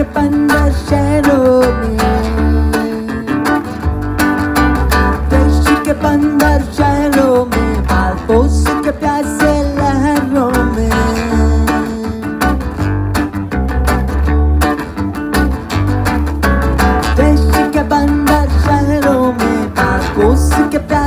के पंद्रह शहरों में। देश के पंद्रह शहरों में पालपोस के प्यासे लहरों में। देश के पंद्रह शहरों में पालपोस के प्यासे